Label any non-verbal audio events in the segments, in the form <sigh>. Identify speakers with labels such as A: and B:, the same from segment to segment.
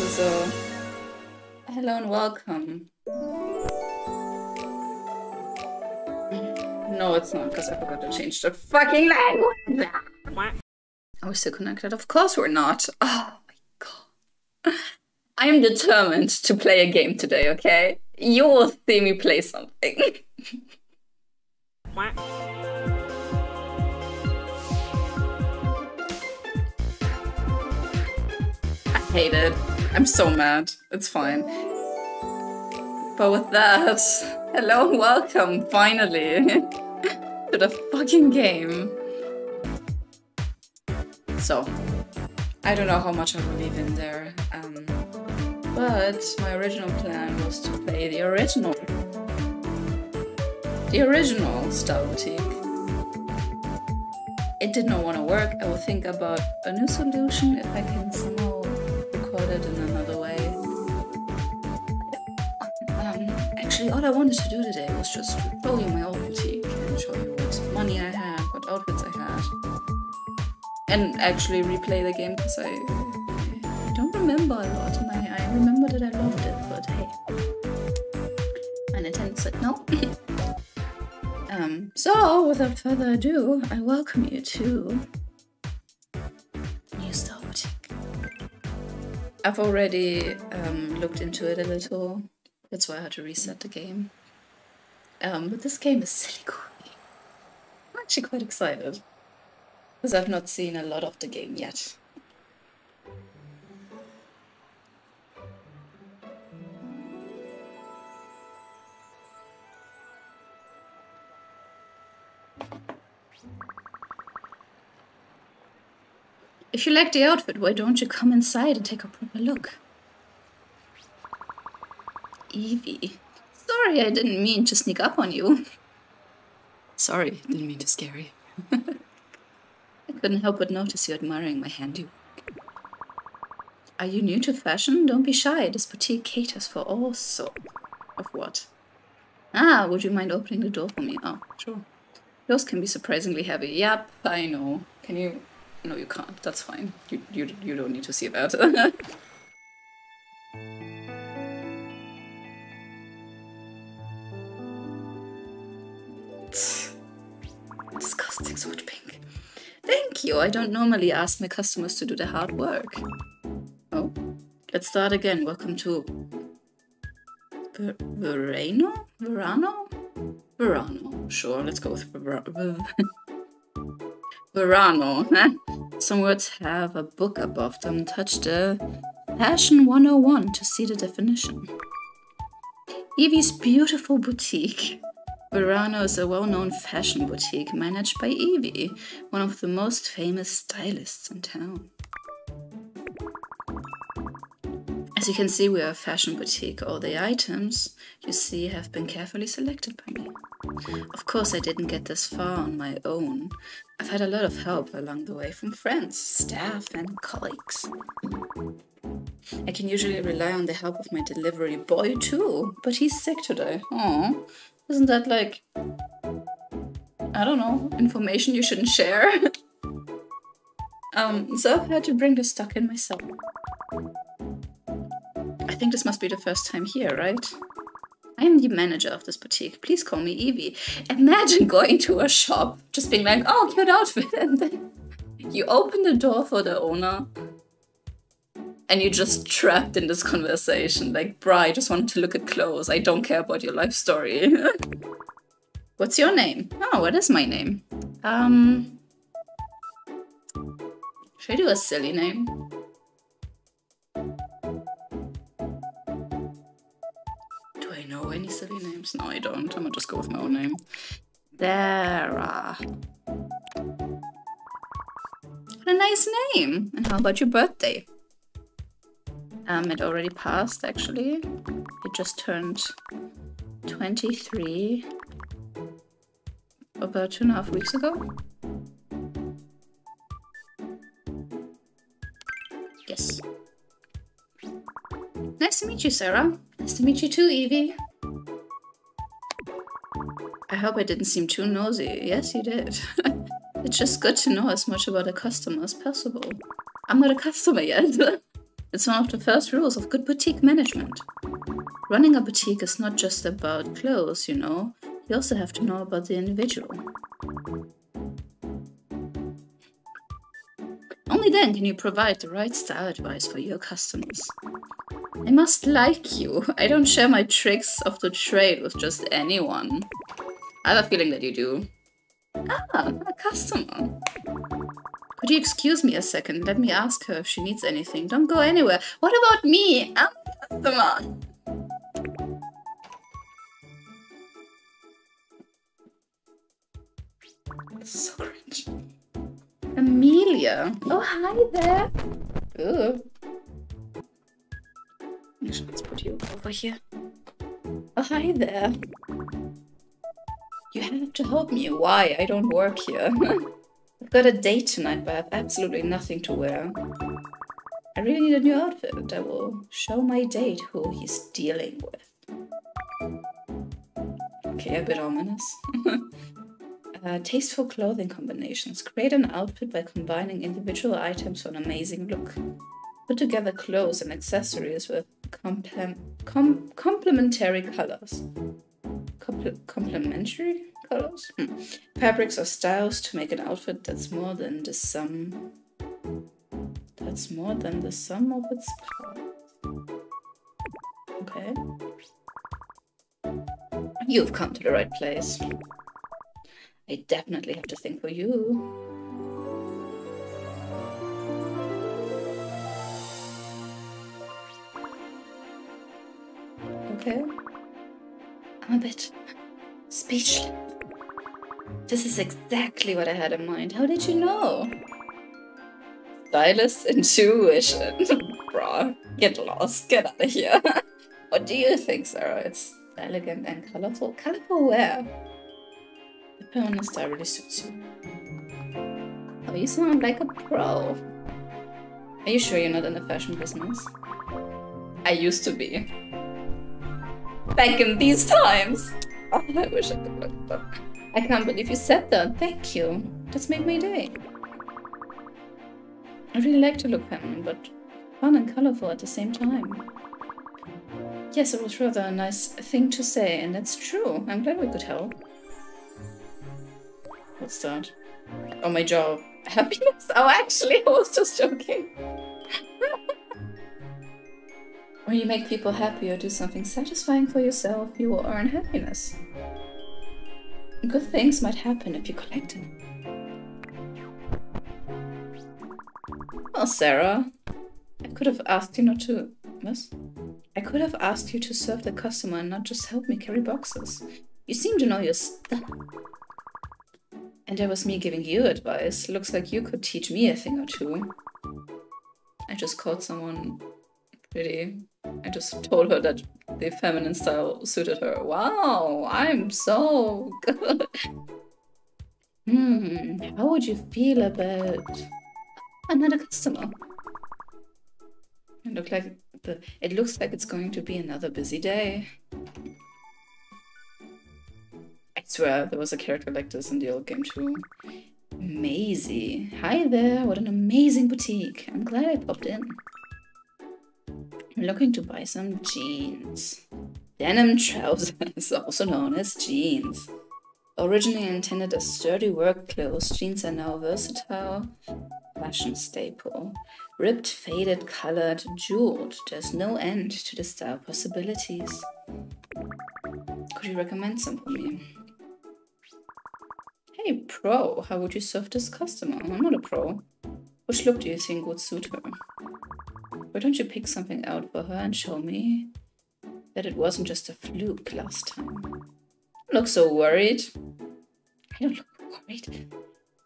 A: is a... Hello and welcome. No, it's not, because I forgot to change the fucking language. Are we still connected? Of course we're not. Oh my god. I am determined to play a game today, okay? You will see me play something. <laughs> I hate it. I'm so mad. It's fine. But with that, hello and welcome, finally, <laughs> to the fucking game. So, I don't know how much I will leave in there, um, but my original plan was to play the original. The original Style Boutique. It did not want to work. I will think about a new solution if I can somehow it in another way. Um, actually, all I wanted to do today was just show you my old boutique and show you what money I had, what outfits I had and actually replay the game because I, I don't remember a lot and I, I remember that I loved it, but hey. And Nintendo said no. <laughs> um, so, without further ado, I welcome you to I've already um, looked into it a little, that's why I had to reset the game. Um, but this game is silly cool. I'm actually quite excited. Because I've not seen a lot of the game yet. If you like the outfit, why don't you come inside and take a proper look? Evie. Sorry, I didn't mean to sneak up on you. Sorry, didn't mean to scare you. <laughs> I couldn't help but notice you admiring my handiwork. Are you new to fashion? Don't be shy. This boutique caters for all sorts of what? Ah, would you mind opening the door for me? Oh, sure. Those can be surprisingly heavy. Yep, I know. Can you? No, you can't. That's fine. You you you don't need to see that. <laughs> Disgusting sword pink. Thank you. I don't normally ask my customers to do the hard work. Oh, let's start again. Welcome to Ver Verano? Verano? Verano. Sure, let's go with Ver Ver Verano. <laughs> <laughs> Some words have a book above them. Touch the Fashion 101 to see the definition. Evie's beautiful boutique. Verano is a well-known fashion boutique managed by Evie, one of the most famous stylists in town. As you can see, we are a fashion boutique. All the items you see have been carefully selected by me. Of course, I didn't get this far on my own. I've had a lot of help along the way from friends, staff, and colleagues. I can usually rely on the help of my delivery boy too, but he's sick today. Oh, isn't that like, I don't know, information you shouldn't share? <laughs> um, so I've had to bring the stock in myself. I think this must be the first time here, right? I am the manager of this boutique. Please call me Evie. Imagine going to a shop, just being like, oh, cute outfit, <laughs> and then you open the door for the owner, and you're just trapped in this conversation. Like, bruh, I just wanted to look at clothes. I don't care about your life story. <laughs> What's your name? Oh, what is my name? Um, should I do a silly name? Know any silly names? No, I don't. I'm gonna just go with my own name. Sarah. What a nice name. And how about your birthday? Um, it already passed, actually. It just turned 23 about two and a half weeks ago. Nice to meet you, Sarah. Nice to meet you too, Evie. I hope I didn't seem too nosy. Yes, you did. <laughs> it's just good to know as much about a customer as possible. I'm not a customer yet. <laughs> It's one of the first rules of good boutique management. Running a boutique is not just about clothes, you know. You also have to know about the individual. Only then can you provide the right style advice for your customers. I must like you. I don't share my tricks of the trade with just anyone. I have a feeling that you do. Ah, a customer. Could you excuse me a second? Let me ask her if she needs anything. Don't go anywhere. What about me? I'm a customer. so cringe. Amelia. Oh, hi there. Ooh. Let's put you over here. Oh, hi there. You have to help me. Why? I don't work here. <laughs> I've got a date tonight, but I have absolutely nothing to wear. I really need a new outfit. I will show my date who he's dealing with. Okay, a bit ominous. <laughs> uh, tasteful clothing combinations. Create an outfit by combining individual items for an amazing look. Put together clothes and accessories with com complementary colors. Comple complementary colors? Hmm. Fabrics or styles to make an outfit that's more than the sum. That's more than the sum of its parts. Okay. You've come to the right place. I definitely have to think for you. I'm a bit speechless. This is exactly what I had in mind. How did you know? Stylist intuition. <laughs> Bruh, get lost. Get out of here. <laughs> what do you think, Sarah? It's elegant and colorful. Colorful where? The permanent style really suits you. Oh, you sound like a pro. Are you sure you're not in the fashion business? I used to be. Back in these times. Oh, I wish I could look up. I can't believe you said that. Thank you. That's made my day. I really like to look feminine, but fun and colorful at the same time. Yes, it was rather a nice thing to say, and that's true. I'm glad we could help. What's that? Oh, my job. <laughs> Happiness? Oh, actually, I was just joking. When you make people happy or do something satisfying for yourself, you will earn happiness. Good things might happen if you collect them. Well, Sarah, I could have asked you not to... What? I could have asked you to serve the customer and not just help me carry boxes. You seem to know your stuff. And there was me giving you advice. Looks like you could teach me a thing or two. I just called someone pretty. I just told her that the feminine style suited her. Wow, I'm so good. Hmm, how would you feel about another customer? It look like the it looks like it's going to be another busy day. I swear there was a character like this in the old game too. Maisie. Hi there, what an amazing boutique. I'm glad I popped in. I'm looking to buy some jeans. Denim trousers, <laughs> also known as jeans. Originally intended as sturdy work clothes, jeans are now versatile fashion staple. Ripped, faded, colored, jeweled. There's no end to the style possibilities. Could you recommend some for me? Hey, pro, how would you serve this customer? I'm not a pro. Which look do you think would suit her? Why don't you pick something out for her and show me that it wasn't just a fluke last time? Don't look so worried. I don't look worried.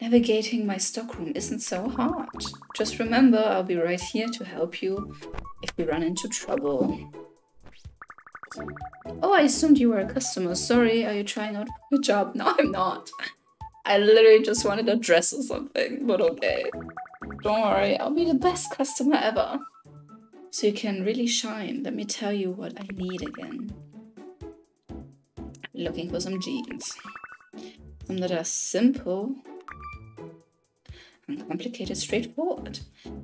A: Navigating my stockroom isn't so hard. Just remember, I'll be right here to help you if we run into trouble. Oh, I assumed you were a customer. Sorry, are you trying out for a job? No, I'm not. I literally just wanted a dress or something, but okay. Don't worry, I'll be the best customer ever. So you can really shine. Let me tell you what I need again. Looking for some jeans. Some that are simple uncomplicated, straightforward.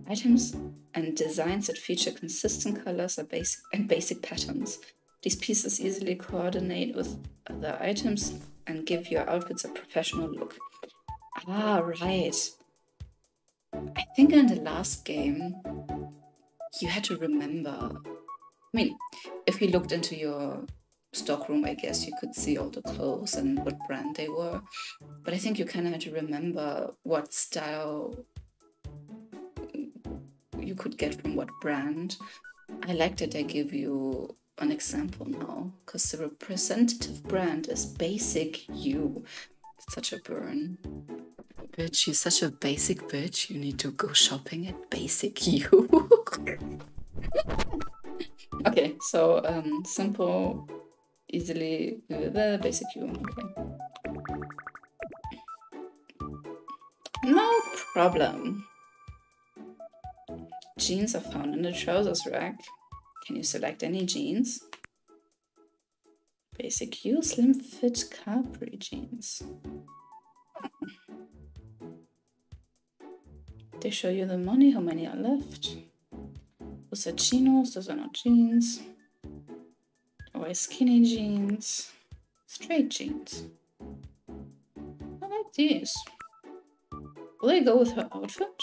A: Items and designs that feature consistent colors basic, and basic patterns. These pieces easily coordinate with other items and give your outfits a professional look. Ah, right. I think in the last game, you had to remember. I mean, if you looked into your stockroom, I guess you could see all the clothes and what brand they were. But I think you kind of had to remember what style you could get from what brand. I like that they give you an example now because the representative brand is Basic You. Such a burn. Bitch, you're such a basic bitch. You need to go shopping at Basic <laughs> You. okay, so um, simple, easily the basic You. Okay. No problem. Jeans are found in the trousers rack. Can you select any jeans? Basic You Slim Fit Capri jeans. They show you the money, how many are left. Those are chinos, those are not jeans. Or skinny jeans. Straight jeans. I like these. Will they go with her outfit?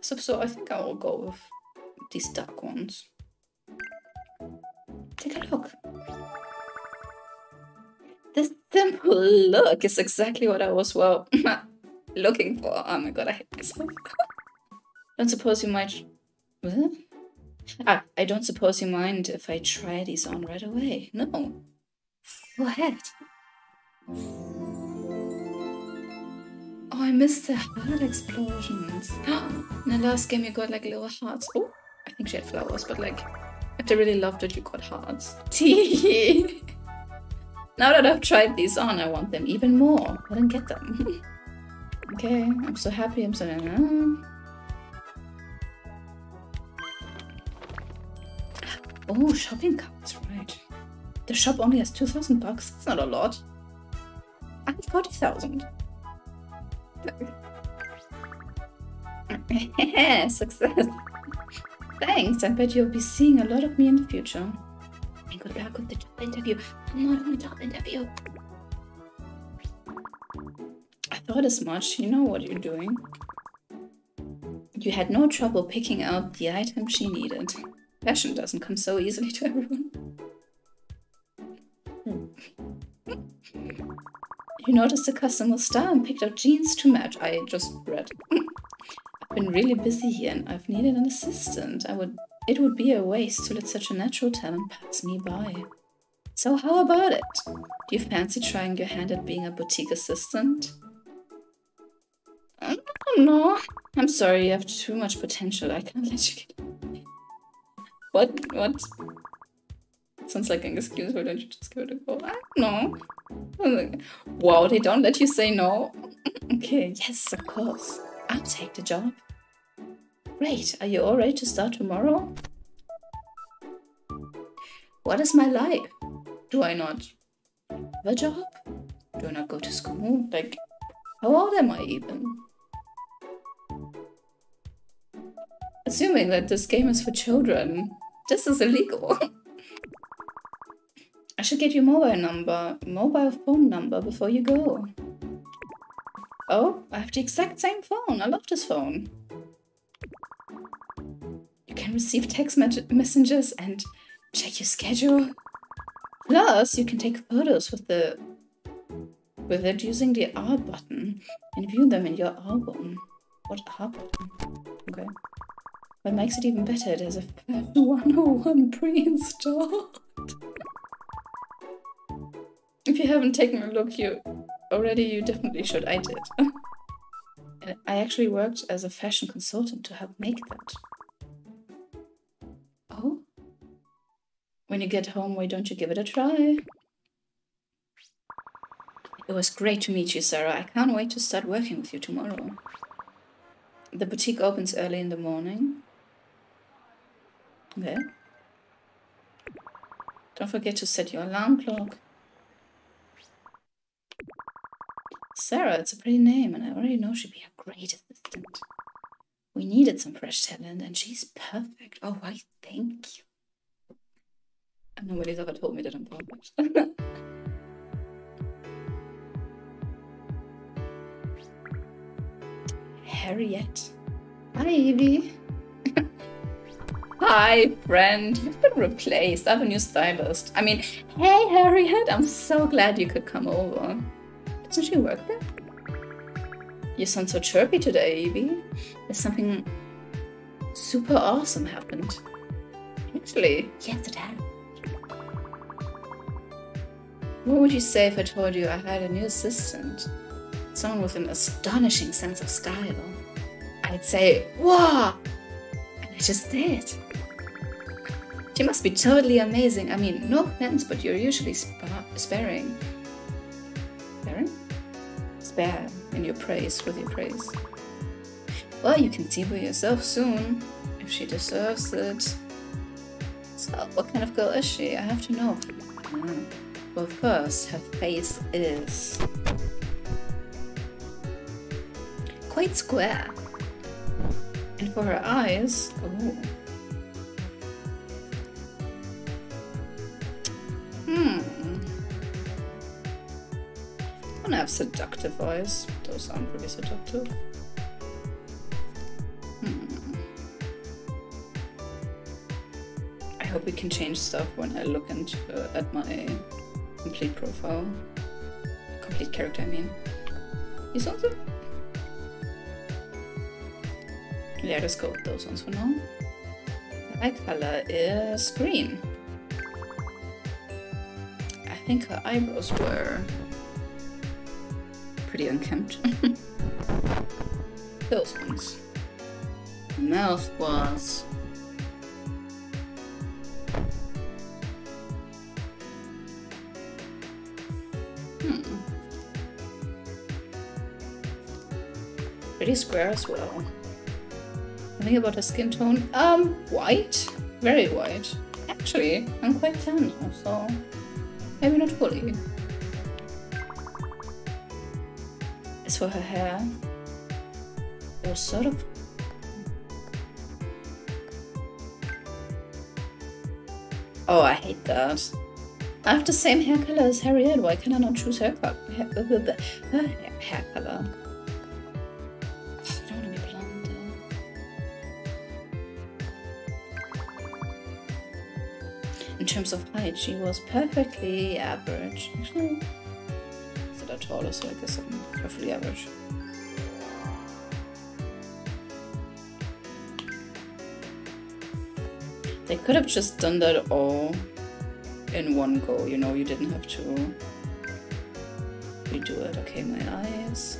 A: So, so I think I will go with these dark ones. Take a look. This simple look is exactly what I was, well, <laughs> looking for. Oh my god, I hate myself. <laughs> don't suppose you might... What? Ah, I don't suppose you mind if I try these on right away. No. Go ahead. Oh, I missed the heart explosions. In <gasps> the last game you got like little hearts. Oh, I think she had flowers, but like, I really loved that you got hearts. <laughs> Tee! Now that I've tried these on, I want them even more. I didn't get them. <laughs> okay, I'm so happy, I'm so... Uh... Oh, shopping carts, right. The shop only has 2,000 bucks. That's not a lot. I have 40,000. <laughs> Success. Thanks. I bet you'll be seeing a lot of me in the future. And back with the job interview. I'm not on the job interview. I thought as much. You know what you're doing. You had no trouble picking out the item she needed. Fashion doesn't come so easily to everyone. Hmm. You noticed the customer style and picked out jeans to match. I just read. <laughs> I've been really busy here and I've needed an assistant. I would it would be a waste to let such a natural talent pass me by. So how about it? Do you fancy trying your hand at being a boutique assistant? No. I'm sorry, you have too much potential. I can't <laughs> let you get... What? What? Sounds like an excuse, why don't you just go to go? I don't know. Wow, they don't let you say no? <laughs> okay, yes, of course. I'll take the job. Great, are you all ready to start tomorrow? What is my life? Do I not have a job? Do I not go to school? Like, how old am I even? Assuming that this game is for children, this is illegal. <laughs> I should get your mobile number, mobile phone number before you go. Oh, I have the exact same phone. I love this phone. Receive text messages and check your schedule. Plus, you can take photos with the with it using the R button and view them in your album. What R button? Okay. What makes it even better, there's a <laughs> 101 pre-installed. If you haven't taken a look, you already, you definitely should. I did. <laughs> I actually worked as a fashion consultant to help make that. When you get home, why don't you give it a try? It was great to meet you, Sarah. I can't wait to start working with you tomorrow. The boutique opens early in the morning. Okay. Don't forget to set your alarm clock. Sarah, it's a pretty name, and I already know she'd be a great assistant. We needed some fresh talent, and she's perfect. Oh, why, thank you. Nobody's ever told me that I'm perfect. <laughs> Harriet. Hi, Evie. <laughs> Hi, friend. You've been replaced. I have a new stylist. I mean, hey, Harriet. I'm so glad you could come over. Doesn't she work there? You sound so chirpy today, Evie. There's something super awesome happened. Actually, yes, it has. What would you say if I told you I had a new assistant? Someone with an astonishing sense of style. I'd say, wow! And I just did. She must be totally amazing. I mean, no offense, but you're usually sparing. Sparing? Spare in your praise with your praise. Well, you can see for yourself soon if she deserves it. So, what kind of girl is she? I have to know. Mm. Well, first, her face is quite square. And for her eyes, oh. Hmm. I want to have seductive eyes. Those sound pretty seductive. Hmm. I hope we can change stuff when I look into uh, at my complete profile. Complete character, I mean. You saw them? Yeah, just go those ones for now. My color is green I think her eyebrows were pretty unkempt. <laughs> Those ones. Mouth was Pretty square as well. Think about her skin tone. Um, white. Very white. Actually, I'm quite tan, so Maybe not fully. As for her hair, was sort of Oh, I hate that. I have the same hair color as Harriet. Why can I not choose her, color? Hair, her hair color? Terms of height, she was perfectly average. Actually, that taller, so I guess I'm perfectly average. They could have just done that all in one go, you know, you didn't have to redo it. Okay, my eyes.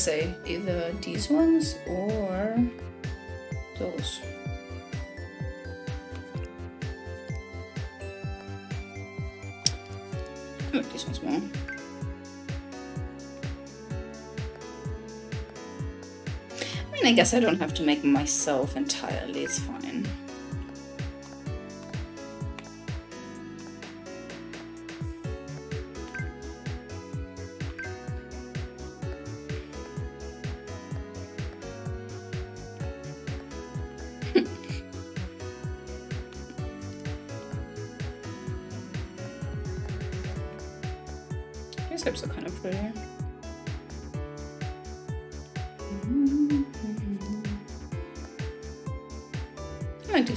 A: Say? Either these ones or those? I these ones more. I mean, I guess I don't have to make myself entirely, it's fine.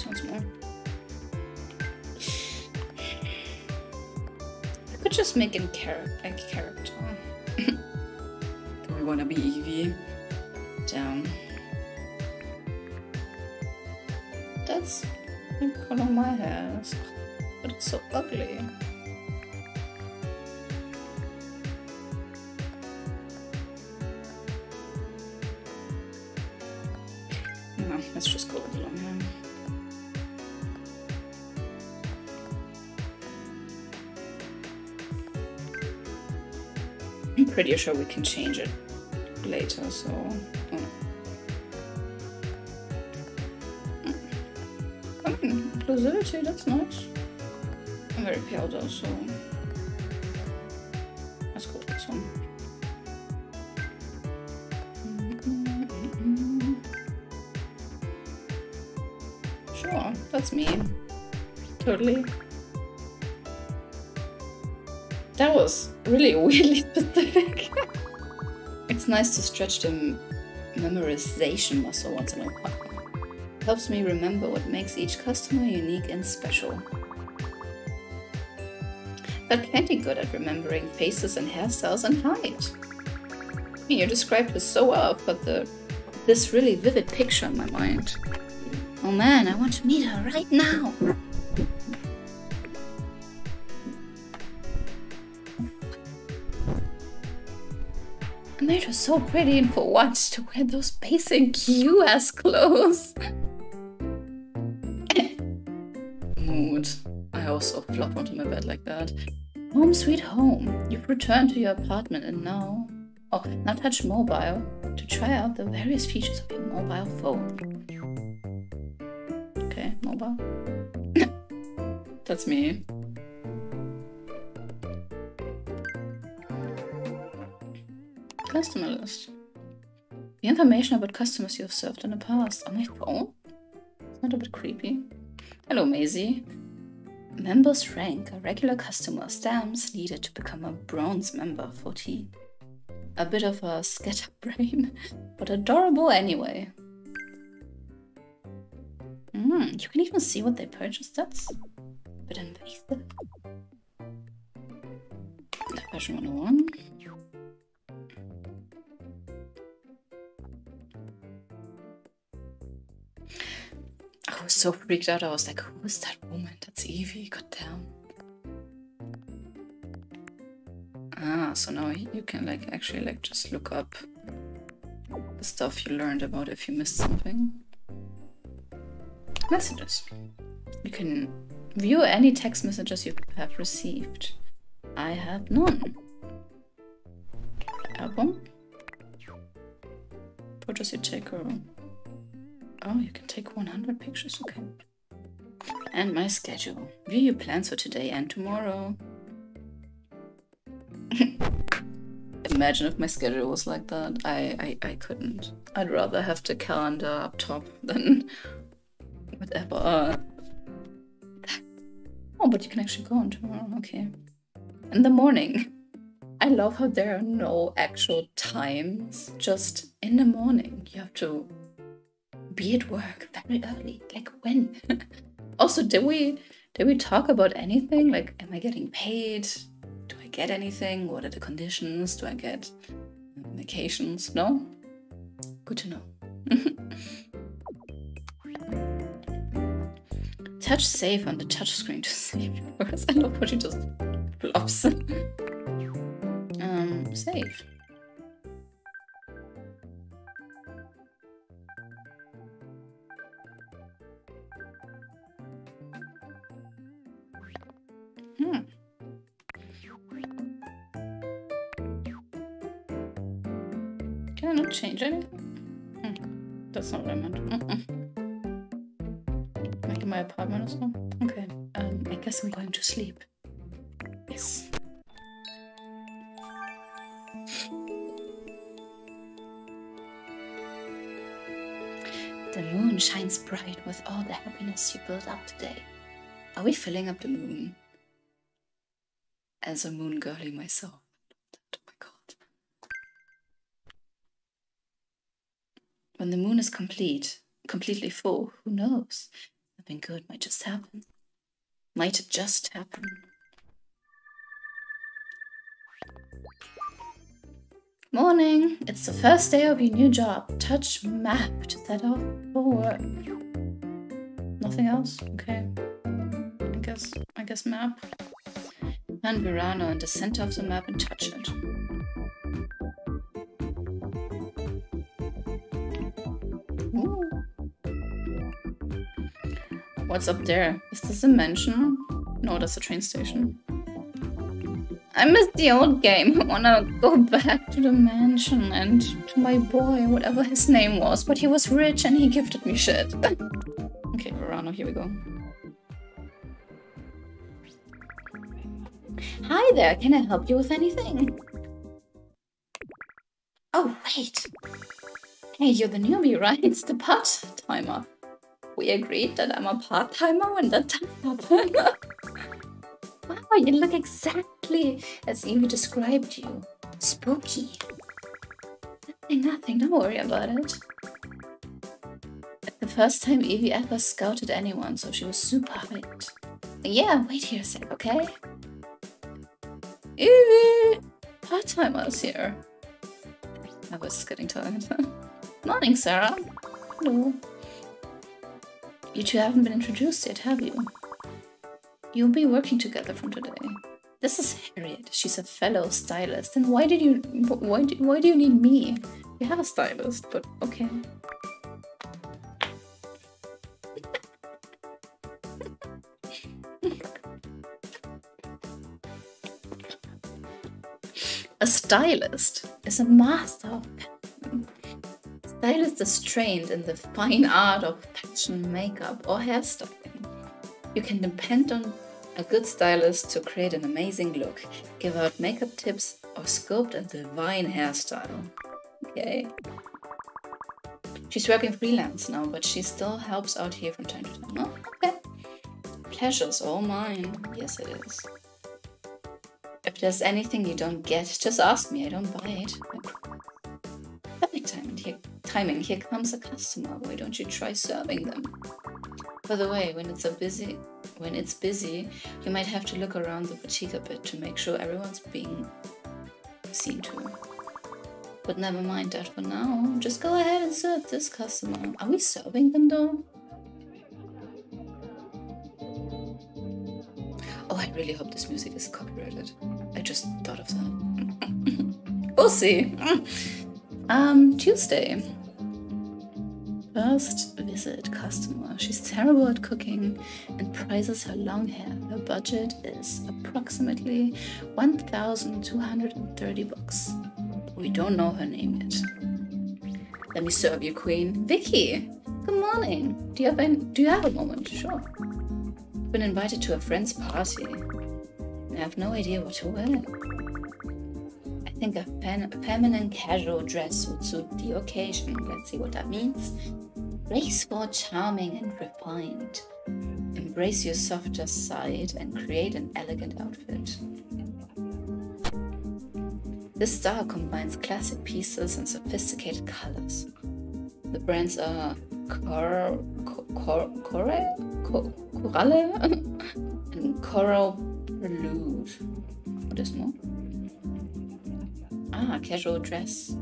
A: Ones more. I could just make him char a character. Do we want to be Evie? Down. That's the color my hair but it's so ugly. Pretty sure we can change it later, so... Oh. I mean, inclusivity, that's nice. I'm very pale though, so... Let's go with this one. Sure, that's me. Totally. Really <laughs> weirdly specific. it's nice to stretch the memorization muscle once in a while. Helps me remember what makes each customer unique and special. But plenty good at remembering faces and hairstyles and height. I mean, you described this so well, I've the, this really vivid picture in my mind. Oh man, I want to meet her right now! So pretty and for once to wear those basic US clothes. Mood. I also flop onto my bed like that. Home sweet home. You've returned to your apartment and now... Oh, now touch mobile to try out the various features of your mobile phone. Okay, mobile. <coughs> That's me. Customer list. The information about customers you have served in the past. On my phone? It's not a bit creepy. Hello, Maisie. Members rank. A regular customer. Stamps needed to become a bronze member. 14. A bit of a scatterbrain, <laughs> but adorable anyway. Mm, you can even see what they purchased. That's a bit invasive. Fashion 101. So freaked out. I was like, who is that woman? That's Evie. Goddamn. Ah, so now you can like actually like just look up the stuff you learned about if you missed something. Messages. You can view any text messages you have received. I have none. Album. Photos you take Oh, you can take 100 pictures, okay. And my schedule. View your plans for today and tomorrow. <laughs> Imagine if my schedule was like that. I, I, I couldn't. I'd rather have the calendar up top than <laughs> whatever. Oh, but you can actually go on tomorrow. Okay. In the morning. I love how there are no actual times. Just in the morning. You have to be at work very early. Like when? <laughs> also, did we did we talk about anything? Like, am I getting paid? Do I get anything? What are the conditions? Do I get vacations? No? Good to know. <laughs> touch save on the touch screen to <laughs> save yours. I love how she just flops. um, save. Can I not change anything? Hmm. That's not what I meant. Mm -mm. Like in my apartment or so? Okay. Um, I guess I'm going to sleep. Yes. The moon shines bright with all the happiness you built up today. Are we filling up the moon? as a moon girly myself. Oh my god. When the moon is complete, completely full, who knows? Something good might just happen. Might just happen? Morning! It's the first day of your new job. Touch map to set off for work. Nothing else? Okay. I guess I guess map. Land Verano in the center of the map and touch it. What's up there? Is this a mansion? No, that's a train station. I miss the old game. <laughs> I wanna go back to the mansion and to my boy, whatever his name was. But he was rich and he gifted me shit. <laughs> okay, Verano, here we go. Hi there, can I help you with anything? Oh, wait. Hey, you're the newbie, right? It's the part-timer. We agreed that I'm a part-timer when that time <laughs> happened. wow, you look exactly as Evie described you. Spooky. Nothing, nothing, don't worry about it. the first time Evie ever scouted anyone, so she was super hyped. Yeah, wait here a sec, okay? Evie! Part-timer's here. I was getting tired. <laughs> Morning, Sarah. Hello. You two haven't been introduced yet, have you? You'll be working together from today. This is Harriet. She's a fellow stylist. And why did you... Why do, why do you need me? You have a stylist, but okay. A stylist is a master of Stylist is trained in the fine art of fashion, makeup, or hairstyling. You can depend on a good stylist to create an amazing look, give out makeup tips, or sculpt a divine hairstyle. Okay. She's working freelance now, but she still helps out here from time to time. Oh, okay. Pleasure's all mine. Yes, it is. If there's anything you don't get, just ask me. I don't buy timing. Here comes a customer. Why don't you try serving them? By the way, when it's a busy, when it's busy, you might have to look around the boutique a bit to make sure everyone's being seen to. But never mind that for now. Just go ahead and serve this customer. Are we serving them though? Oh, I really hope this music is copyrighted. I just thought of that. <laughs> we'll see. <laughs> Um, Tuesday. First visit customer. She's terrible at cooking and prizes her long hair. Her budget is approximately 1,230 bucks. We don't know her name yet. Let me serve you, Queen. Vicky, good morning. Do you have any, do you have a moment? Sure been invited to a friend's party. I have no idea what to wear. Think a, fen- a feminine casual dress would suit the occasion. Let's see what that means. Graceful, charming, and refined. Embrace your softer side and create an elegant outfit. This style combines classic pieces and sophisticated colors. The brands are Cor, Cor, Core, Cor, Coralle <laughs> and Coral Prelude. What is more? Ah, casual dress.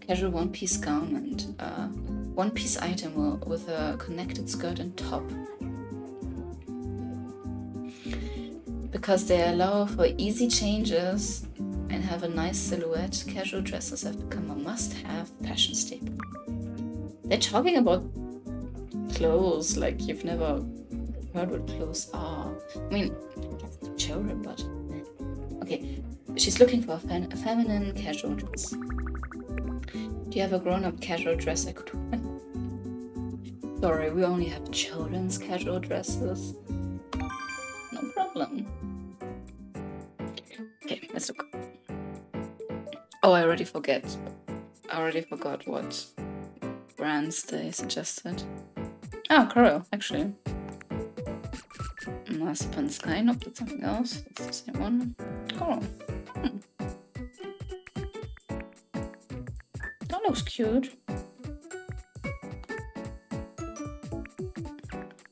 A: Casual one-piece garment. Uh, one-piece item with a connected skirt and top. Because they allow for easy changes and have a nice silhouette, casual dresses have become a must-have fashion staple. They're talking about clothes like you've never heard what clothes are. I mean, children, but. She's looking for a, fem a feminine casual dress. Do you have a grown-up casual dress I could wear? <laughs> Sorry, we only have children's casual dresses. No problem. Okay, let's look. Oh, I already forget. I already forgot what brands they suggested. Oh, Coral, actually. Marzipan Sky, nope, that's something else. That's the same one. Coral. That looks cute.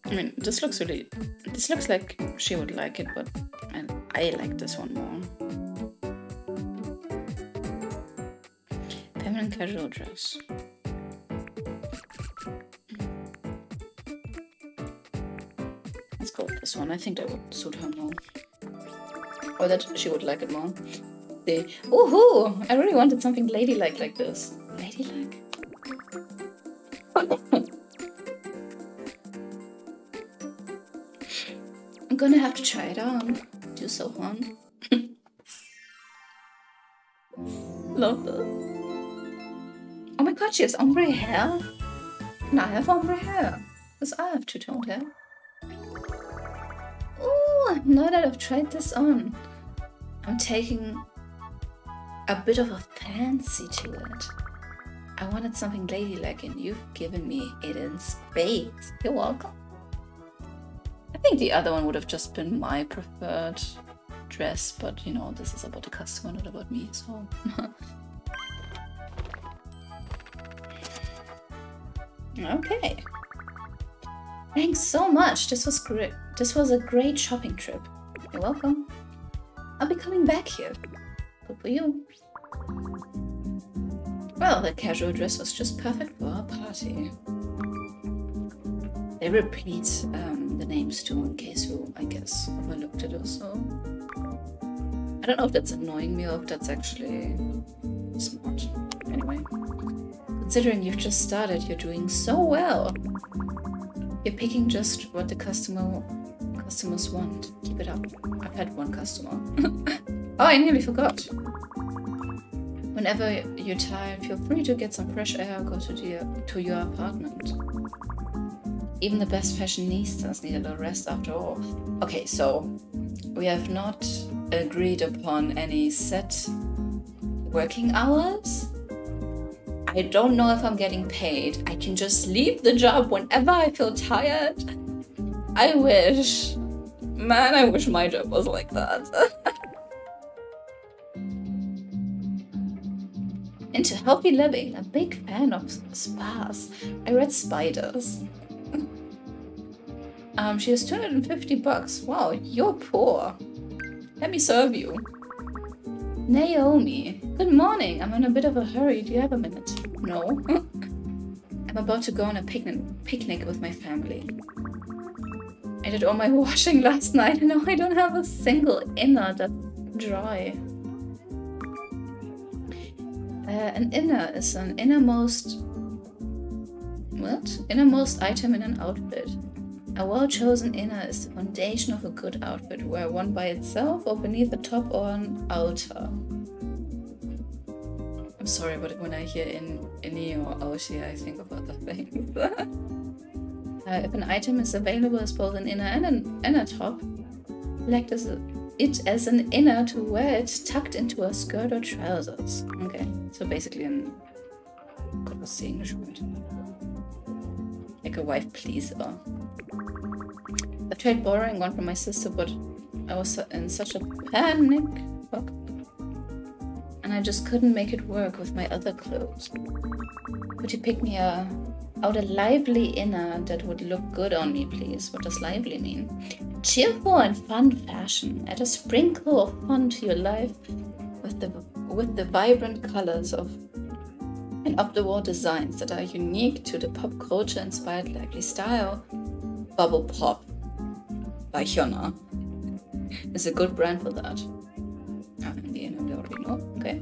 A: I mean, this looks really... This looks like she would like it, but I, I like this one more. Feminine casual dress. Let's go with this one. I think that would suit her more. Or that she would like it more. The Woohoo! I really wanted something ladylike like this. Ladylike? <laughs> I'm gonna have to try it on. Do so on. <laughs> Love this. Oh my god, she has ombre hair. And I have ombre hair. Because I have two-toned hair. Now that I've tried this on, I'm taking a bit of a fancy to it. I wanted something ladylike and you've given me it in spades. You're welcome. I think the other one would have just been my preferred dress, but you know, this is about the customer, not about me, so... <laughs> okay. Thanks so much. This was great. This was a great shopping trip. You're welcome. I'll be coming back here. Good for you. Well, the casual dress was just perfect for our party. They repeat um, the names too, in case you, I guess, overlooked it or so. I don't know if that's annoying me or if that's actually smart. Anyway, considering you've just started, you're doing so well. You're picking just what the customer customers want. Keep it up. I've had one customer. <laughs> oh, I nearly forgot. Whenever you're tired, feel free to get some fresh air go to, the, to your apartment. Even the best fashionistas need a little rest after all. Okay, so we have not agreed upon any set working hours. I don't know if I'm getting paid. I can just leave the job whenever I feel tired. I wish. Man, I wish my job was like that. <laughs> Into healthy living, a big fan of spas. I read spiders. <laughs> um, she has 250 bucks. Wow, you're poor. Let me serve you. Naomi, good morning. I'm in a bit of a hurry. Do you have a minute? No. <laughs> I'm about to go on a picnic, picnic with my family. I did all my <laughs> washing last night and now I don't have a single inner that's dry. Uh, an inner is an innermost... What? Innermost item in an outfit. A well-chosen inner is the foundation of a good outfit, where one by itself or beneath the top or an outer. Sorry, but when I hear in inni or outie, I think of other things. <laughs> uh, if an item is available as both an inner and an inner top, select as a it as an inner to wear it tucked into a skirt or trousers. Okay, so basically an English word? Like a wife pleaser. I tried borrowing one from my sister, but I was in such a panic. And I just couldn't make it work with my other clothes. Could you pick me a out a lively inner that would look good on me, please? What does lively mean? cheerful and fun fashion. Add a sprinkle of fun to your life with the with the vibrant colors of and up the wall designs that are unique to the pop culture inspired lively style. Bubble Pop by Hyuna is a good brand for that. In the end, already know. Okay.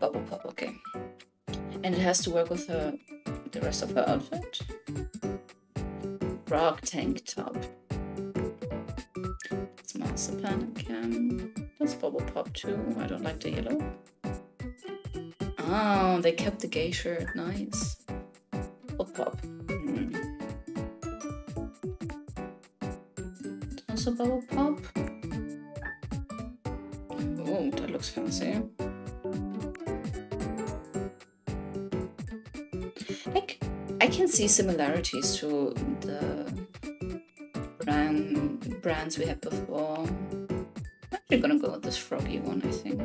A: Bubble Pop, okay. And it has to work with her the rest of her outfit. Rock tank top. It's marzipan again. That's bubble pop too. I don't like the yellow. Oh, they kept the gay shirt. Nice. Bubble pop. Also bubble pop. Oh, that looks fancy. Like, I can see similarities to the brand brands we had before. I'm actually gonna go with this froggy one, I think.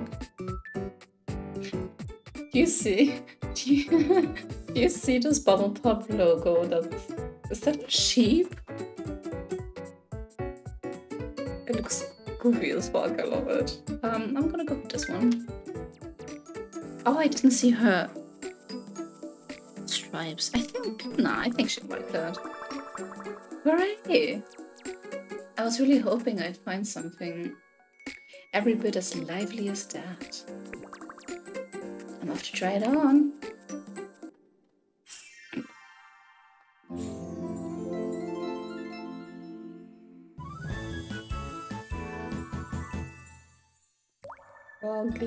A: Do you see? Do <laughs> you, do you see this bubble pop logo? That's is that a sheep? Goofy as fuck. I love it. Um, I'm gonna go with this one. Oh, I didn't see her stripes. I think, nah, I think she'd like that. Hooray! I was really hoping I'd find something every bit as lively as that. I'm off to try it on.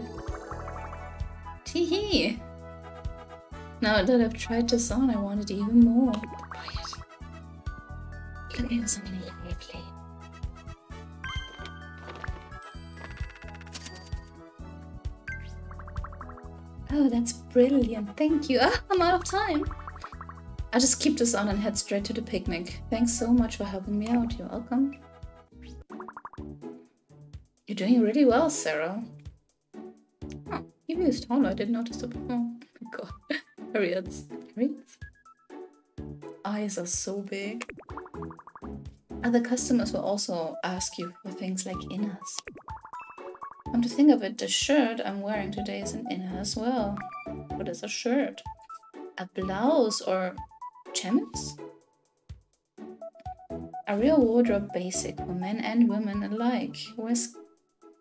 A: Frog. Teehee! Now that I've tried this on, I want it even more. Looking for something lively. Oh, that's brilliant. Thank you. Ah, I'm out of time. I'll just keep this on and head straight to the picnic. Thanks so much for helping me out. You're welcome. You're doing really well, Sarah. Oh, is taller. I didn't notice it before. <laughs> Oh my god. <laughs> Harriet's. Harriet's? Eyes are so big. Other customers will also ask you for things like inners. Come to think of it, the shirt I'm wearing today is an inner as well. What is a shirt? A blouse or chemise? A real wardrobe basic for men and women alike. Wears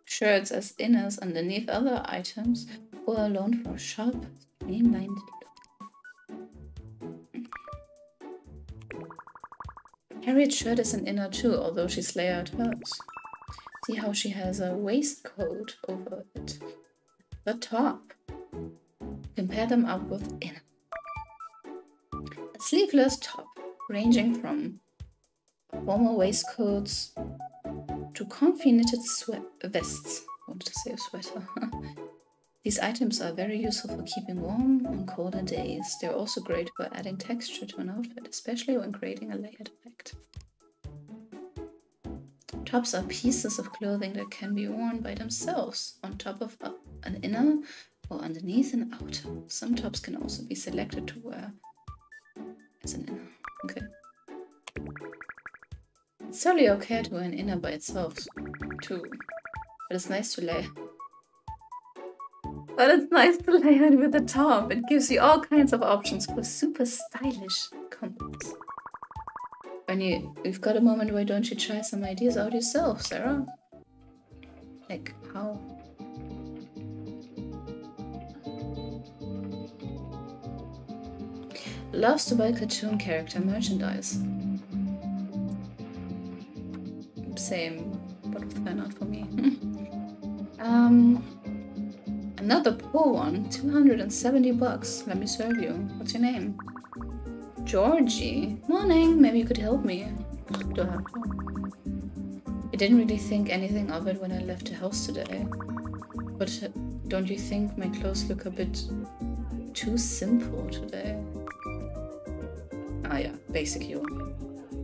A: shirts as inners underneath other items or alone for a sharp, streamlined Harriet's shirt is an inner too, although she's layered hers. See how she has a waistcoat over it. The top. Compare them up with inner. A sleeveless top, ranging from formal waistcoats to comfy knitted vests. I wanted to say a sweater. <laughs> These items are very useful for keeping warm on colder days. They're also great for adding texture to an outfit, especially when creating a layered effect. Tops are pieces of clothing that can be worn by themselves, on top of an inner or underneath an outer. Some tops can also be selected to wear as an inner. Okay. It's totally okay to wear an inner by itself, too. But it's nice to lay but it's nice to layer it with the top. It gives you all kinds of options for super stylish combos. When you, you've got a moment, why don't you try some ideas out yourself, Sarah? Like, how? Loves to buy cartoon character merchandise. Same, but they're not for me. <laughs> um, Another poor one, 270 bucks. Let me serve you. What's your name? Georgie. Morning, maybe you could help me. I didn't really think anything of it when I left the house today. But don't you think my clothes look a bit too simple today? Ah yeah, basic you.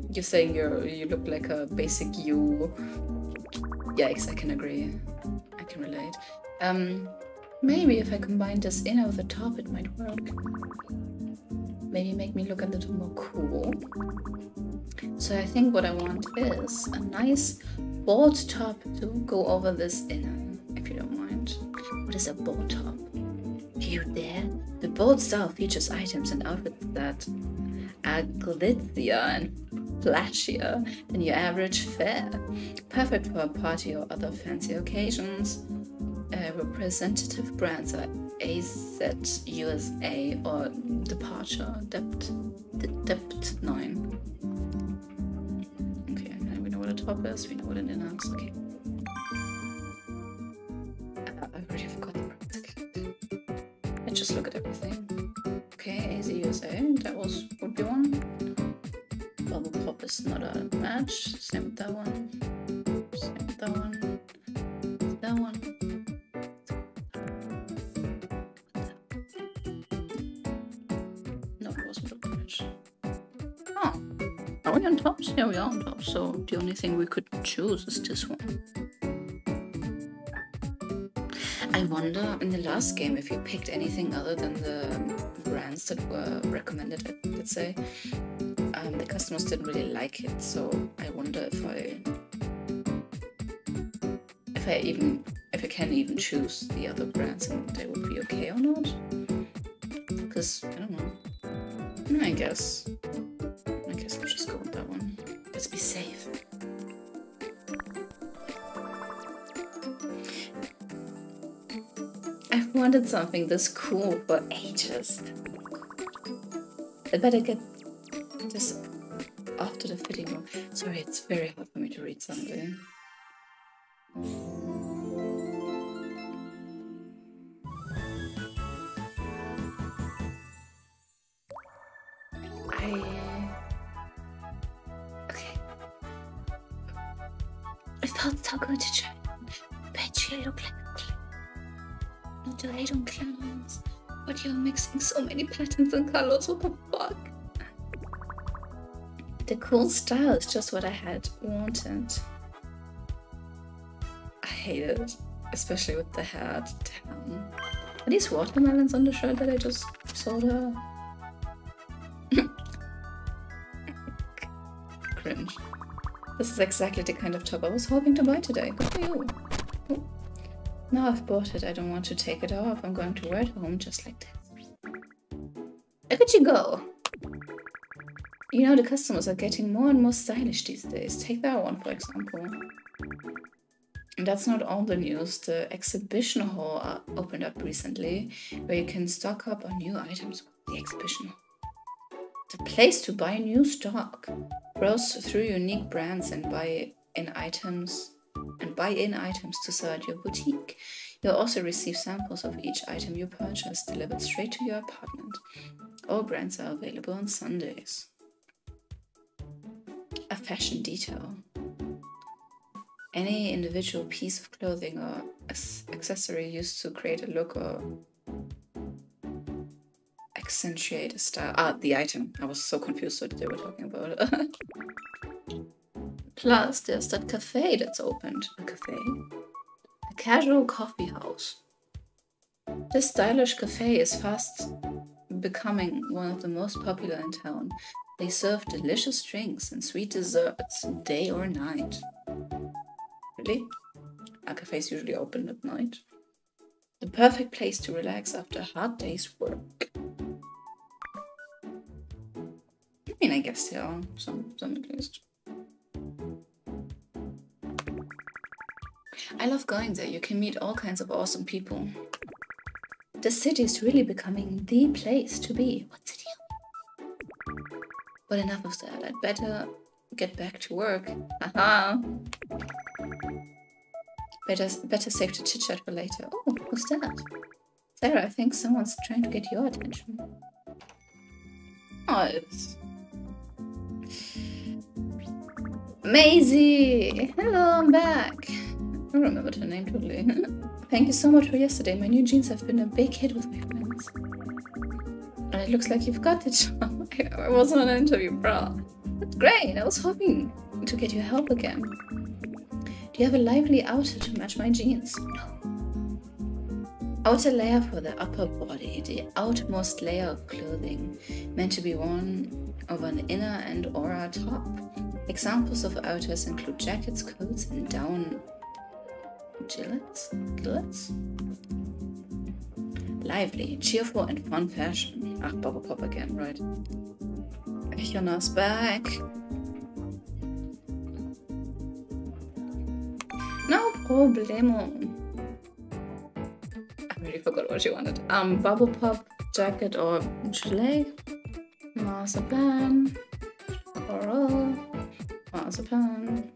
A: You're saying you you look like a basic you. Yikes, I can agree. I can relate. Um, Maybe if I combine this inner with the top, it might work. Maybe make me look a little more cool. So I think what I want is a nice bold top to go over this inner, if you don't mind. What is a bold top? You there? The bold style features items and outfits that are glitzier and flashier than your average fare. Perfect for a party or other fancy occasions uh, representative brands are AZ USA or Departure Dept Dept 9. Okay, we know what a top is, we know what an inner is. Okay. Are we on top? Yeah, we are on top. So the only thing we could choose is this one. I wonder in the last game if you picked anything other than the brands that were recommended, let's say. Um, the customers didn't really like it, so I wonder if I if I even if I can even choose the other brands and they would be okay or not. Because I don't know. I guess I guess we'll just go with that one. Let's be safe. I've wanted something this cool for ages. I better get but you're mixing so many patterns and colors. What the fuck? The cool style is just what I had wanted. I hate it, especially with the hat. Damn. Are these watermelons on the shirt that I just saw? <laughs> Cringe. This is exactly the kind of top I was hoping to buy today. Good for you. Now I've bought it, I don't want to take it off. I'm going to wear it home just like this. Look at you go! You know, the customers are getting more and more stylish these days. Take that one, for example. And that's not all the news. The exhibition hall uh, opened up recently, where you can stock up on new items. The exhibition. The place to buy new stock. Browse through unique brands and buy in items and buy in items to sell at your boutique. You'll also receive samples of each item you purchase delivered straight to your apartment. All brands are available on Sundays. A fashion detail. Any individual piece of clothing or accessory used to create a look or accentuate a style. Ah, the item. I was so confused what they were talking about. <laughs> Plus, there's that cafe that's opened. A cafe? A casual coffee house. This stylish cafe is fast becoming one of the most popular in town. They serve delicious drinks and sweet desserts day or night. Really? Our cafes usually open at night. The perfect place to relax after a hard day's work. I mean, I guess there are some, some at least. I love going there. You can meet all kinds of awesome people. The city is really becoming the place to be. What's What city? But enough of that. I'd better get back to work. Haha. better, better save the chit chat for later. Oh, who's that? Sarah, I think someone's trying to get your attention. Oh, it's Maisie! Hello, I'm back. I remembered her name totally. <laughs> Thank you so much for yesterday. My new jeans have been a big hit with my friends. And it looks like you've got the <laughs> job. I was on an interview, bro. That's great. I was hoping to get your help again. Do you have a lively outer to match my jeans? No. <gasps> Outer layer for the upper body, the outermost layer of clothing, meant to be worn over an inner and aura top. Examples of outers include jackets, coats, and down gillets. Gillets? Lively, cheerful, and fun fashion. Ach, Bubble Pop again, right. Jonas back. No problemo. I really forgot what she wanted. Um, Bubble Pop jacket or gilet. Marzipan. Coral. Marzipan.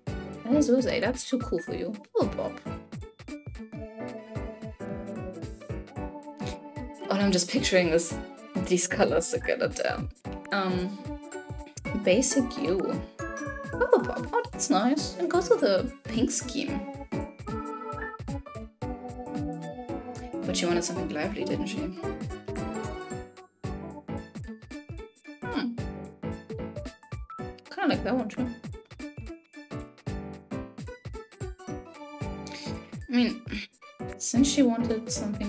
A: Hey, Susie, that's too cool for you. Bubble Bob. All I'm just picturing is these colors together down. Um, basic you. Oh, that's nice. And goes with the pink scheme. But she wanted something lively, didn't she? Hmm. Kind of like that one too. I mean, since she wanted something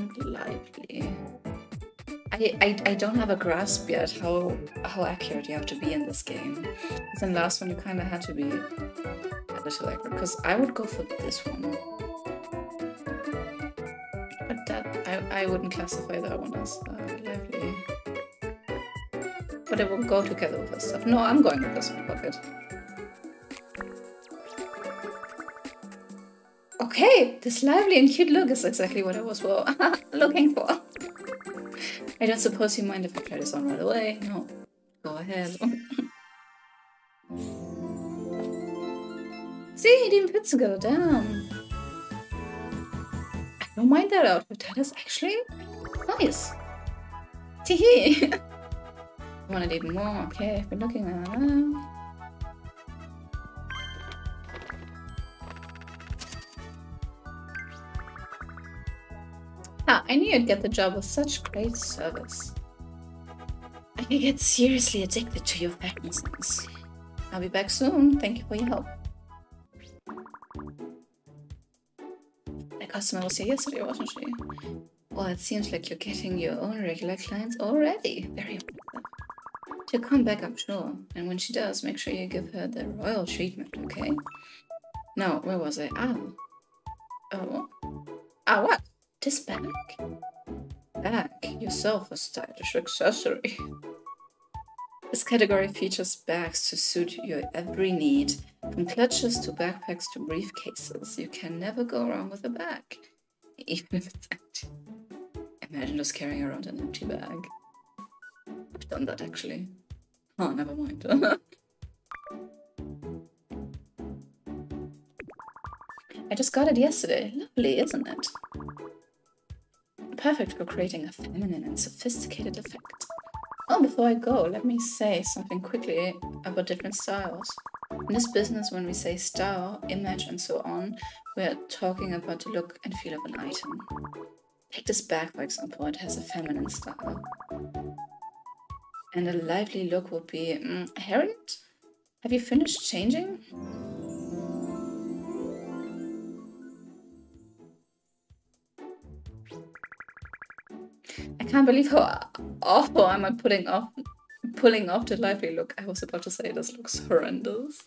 A: I, I, don't have a grasp yet how how accurate you have to be in this game. Because in last one you kind of had to be a little accurate. Because I would go for this one. But that I, I wouldn't classify that one as uh, lively. But it will go together with this stuff. No, I'm going with this one. Okay, this lively and cute look is exactly what I was well, <laughs> looking for. I don't suppose you mind if I try this on right away. No, go ahead. <laughs> See, it even fits together. Damn. I don't mind that outfit. That is actually nice. Teehee. <laughs> I want it even more. Okay, I've been looking at you'd get the job with such great service. I could get seriously addicted to your fashion. I'll be back soon. Thank you for your help. The customer was here yesterday, wasn't she? Well, it seems like you're getting your own regular clients already. Very impressive. She'll come back, I'm sure. And when she does, make sure you give her the royal treatment, okay? No, where was I? Ah. Oh. Ah, what? This bag? Bag? Yourself a stylish accessory. This category features bags to suit your every need. From clutches to backpacks to briefcases, you can never go wrong with a bag. <laughs> Even if it's empty. Imagine just carrying around an empty bag. I've done that actually. Oh, never mind. <laughs> I just got it yesterday. Lovely, isn't it? Perfect for creating a feminine and sophisticated effect. Oh, before I go, let me say something quickly about different styles. In this business, when we say style, image, and so on, we're talking about the look and feel of an item. Take this bag, for example, it has a feminine style. And a lively look would be... Mm, Harriet? Have you finished changing? Can't believe how awful am I putting off pulling off the lively look. I was about to say this looks horrendous.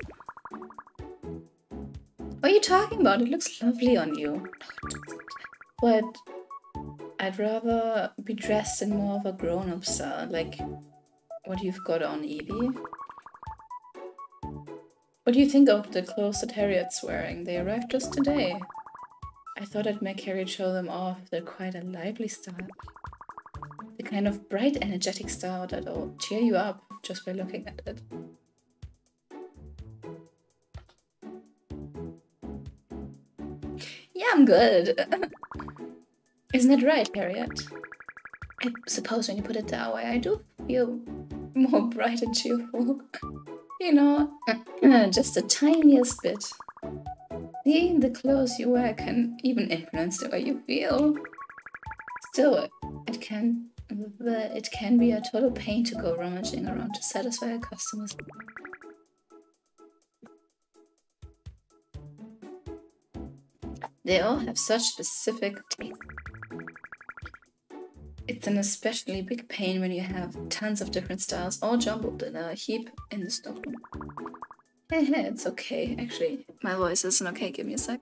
A: What are you talking about? It looks lovely on you. But I'd rather be dressed in more of a grown-up style, like what you've got on, Evie. What do you think of the clothes that Harriet's wearing? They arrived just today. I thought I'd make Harriet show them off. They're quite a lively style. The kind of bright, energetic style that'll cheer you up just by looking at it. Yeah, I'm good. <laughs> Isn't it right, Harriet? I suppose when you put it that way, I do feel more <laughs> bright and cheerful. <laughs> you know, <clears throat> just the tiniest bit. Seeing the clothes you wear can even influence the way you feel. Still, it can it can be a total pain to go rummaging around to satisfy a customer's They all have such specific tastes. It's an especially big pain when you have tons of different styles all jumbled in a heap in the stockroom. Hey, <laughs> hey, it's okay. Actually, my voice isn't okay. Give me a sec.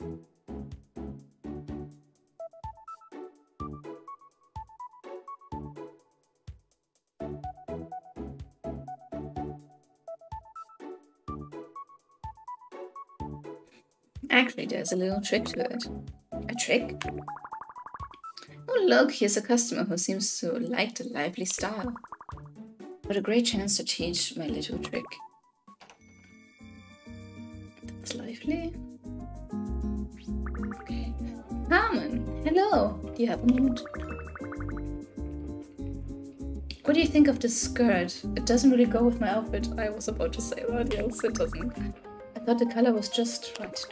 A: There's a little trick to it. A trick? Oh look, here's a customer who seems to like the lively style. What a great chance to teach my little trick. That's lively. Okay. Carmen, hello. Do you have a moment? What do you think of this skirt? It doesn't really go with my outfit. I was about to say that, yes, it doesn't. I thought the color was just right.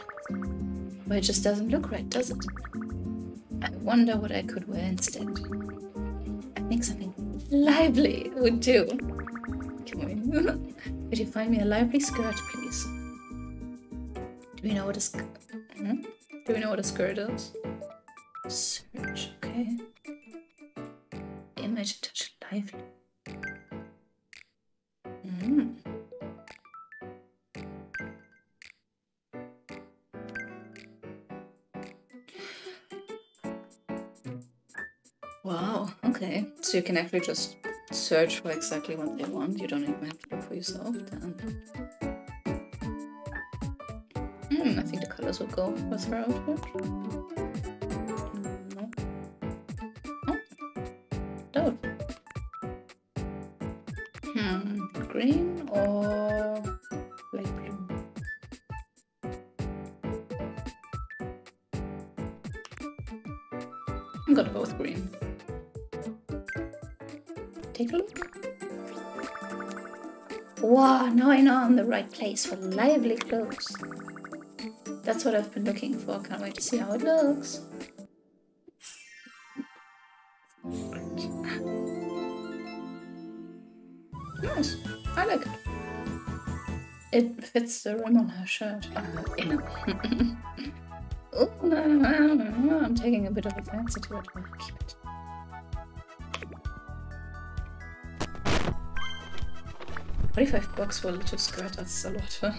A: But it just doesn't look right, does it? I wonder what I could wear instead. I think something lively would do. Can we? <laughs> could you find me a lively skirt, please? Do we know what a skirt? Hmm? Do we know what a skirt is? Search. Can actually just search for exactly what they want. You don't even have to look for yourself then. Hmm, I think the colors will go with her outfit. Wow, now I know I'm the right place for lively clothes. That's what I've been looking for. Can't wait to see how it looks. Nice. I like it. It fits the rim on her shirt. In <laughs> oh, no, no, no, no, I'm taking a bit of a fancy to it. Keep it. Forty-five bucks for a little skirt. That's a lot. Huh?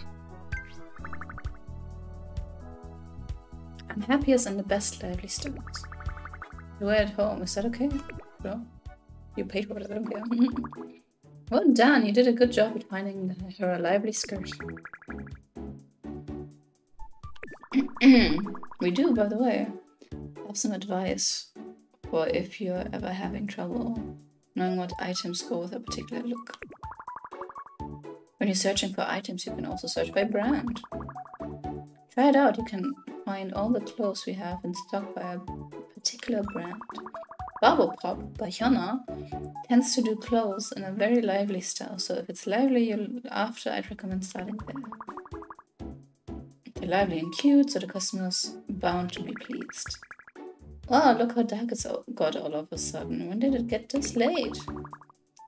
A: I'm happiest in the best lively stones. You wear at home. Is that okay? No. You paid for it. I don't care. <laughs> Well done, you did a good job at finding her a lively skirt. <clears throat> we do, by the way, have some advice for if you're ever having trouble knowing what items go with a particular look. When you're searching for items, you can also search by brand. Try it out, you can find all the clothes we have in stock by a particular brand. Bubble Pop by Hyuna tends to do clothes in a very lively style, so if it's lively you're after, I'd recommend starting there. They're lively and cute, so the customer's bound to be pleased. Wow, look how dark it's got all of a sudden. When did it get this late?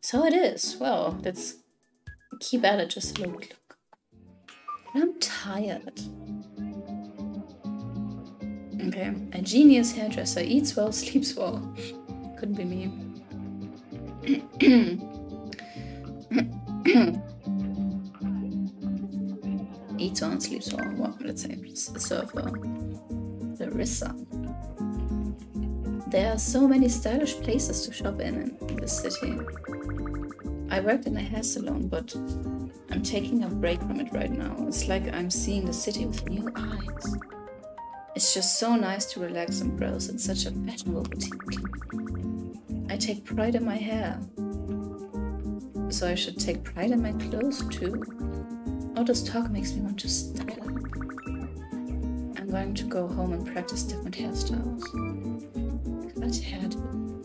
A: So it is. Well, let's keep at it just a little. Look. I'm tired. Okay, a genius hairdresser eats well, sleeps well. Couldn't be me. <coughs> Eats on, sleeps on, well, let's say, surfer. Larissa. There are so many stylish places to shop in in this city. I worked in a hair salon, but I'm taking a break from it right now. It's like I'm seeing the city with new eyes. It's just so nice to relax and browse in such a fashionable boutique. I take pride in my hair. So I should take pride in my clothes too. All this talk makes me want to style up. I'm going to go home and practice different hairstyles. Cut hair,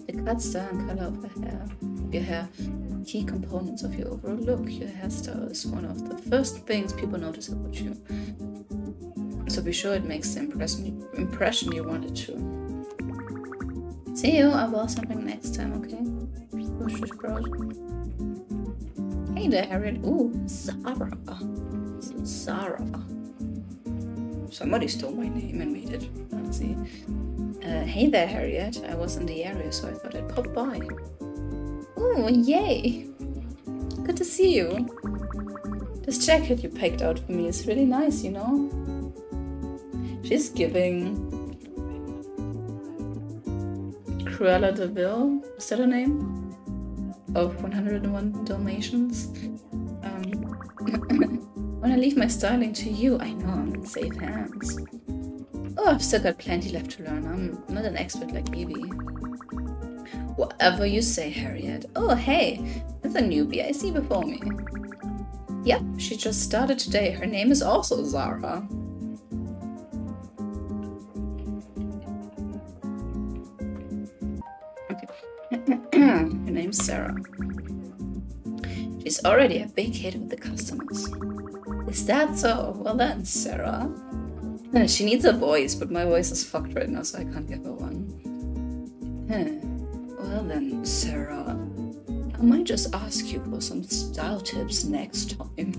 A: the cut style and color of the hair, your hair, key components of your overall look. Your hairstyle is one of the first things people notice about you. So be sure it makes the impression, you want it to. See you, I'll wear something next time, okay? Push Hey there, Harriet. Ooh, Zara. Zara. Somebody stole my name and made it fancy. Uh, hey there, Harriet. I was in the area, so I thought I'd pop by. Ooh, yay! Good to see you. This jacket you picked out for me is really nice, you know? She's giving Cruella de Vil, is that her name? Of 101 Dalmatians. Um, <coughs> when I leave my styling to you, I know I'm in safe hands. Oh, I've still got plenty left to learn. I'm not an expert like Evie. Whatever you say, Harriet. Oh, hey, there's a newbie I see before me. Yep, she just started today. Her name is also Zara. Her name's Sarah. She's already a big hit with the customers. Is that so? Well then, Sarah. She needs a voice, but my voice is fucked right now, so I can't give her one. Well then, Sarah. I might just ask you for some style tips next time.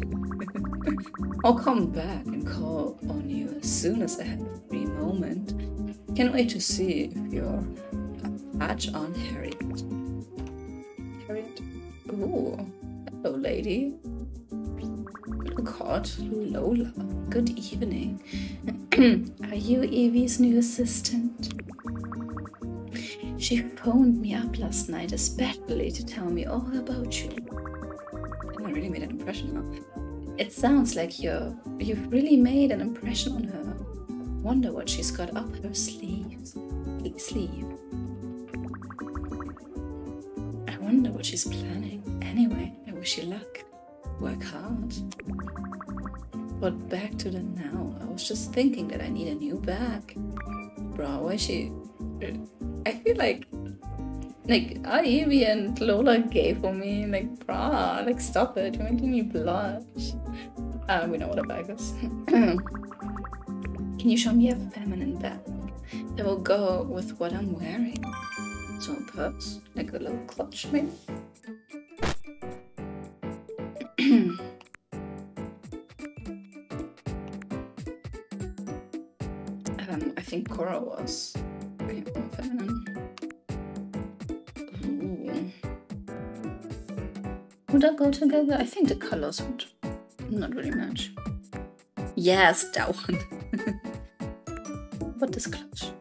A: <laughs> I'll come back and call on you as soon as I have a free moment. Can't wait to see if you're a patch on Harriet. Harriet? Ooh, hello, lady. Hot, Lola. Good evening. <clears throat> Are you Evie's new assistant? She phoned me up last night especially to tell me all about you. That really made an impression, huh? It sounds like you're you've really made an impression on her. Wonder what she's got up her sleeves. Sleeve. I wonder what she's planning. Anyway, I wish you luck. Work hard. But back to the now. I was just thinking that I need a new bag. Bro, why she I feel like like Ivy and Lola gay for me. Like, brah, like stop it. You're making me blush. Uh, we know what a bag is. Can you show me a feminine bag that will go with what I'm wearing? So a purse, like a little clutch maybe. <clears throat> um, I think Cora was that go together? I think the colors would not really match. Yes, that one. <laughs> what is clutch?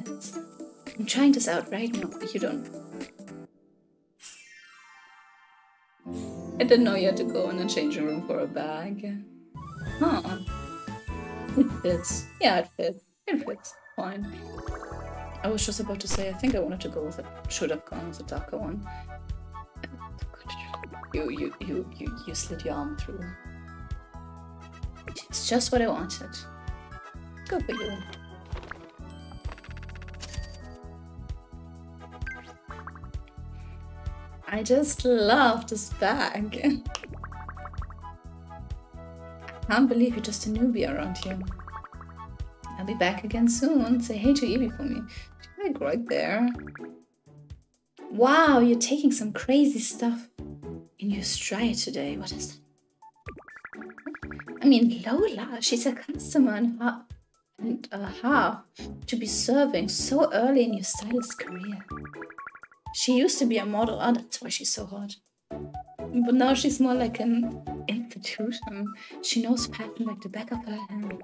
A: Perfect. I'm trying this out right now, you don't. I didn't know you had to go in a changing room for a bag. Huh. It fits. Yeah, it fits. It fits. Fine. I was just about to say, I think I wanted to go with it. Should have gone with a darker one. You, you, you, you, you slid your arm through. It's just what I wanted. Good for you. I just love this bag. I <laughs> can't believe you're just a newbie around here. I'll be back again soon. Say hey to Evie for me. Like right there. Wow, you're taking some crazy stuff in your stride today. What is that? I mean, Lola, she's a customer and a, and half to be serving so early in your stylist career. She used to be a model, oh, that's why she's so hot. But now she's more like an institution. She knows fashion like the back of her hand.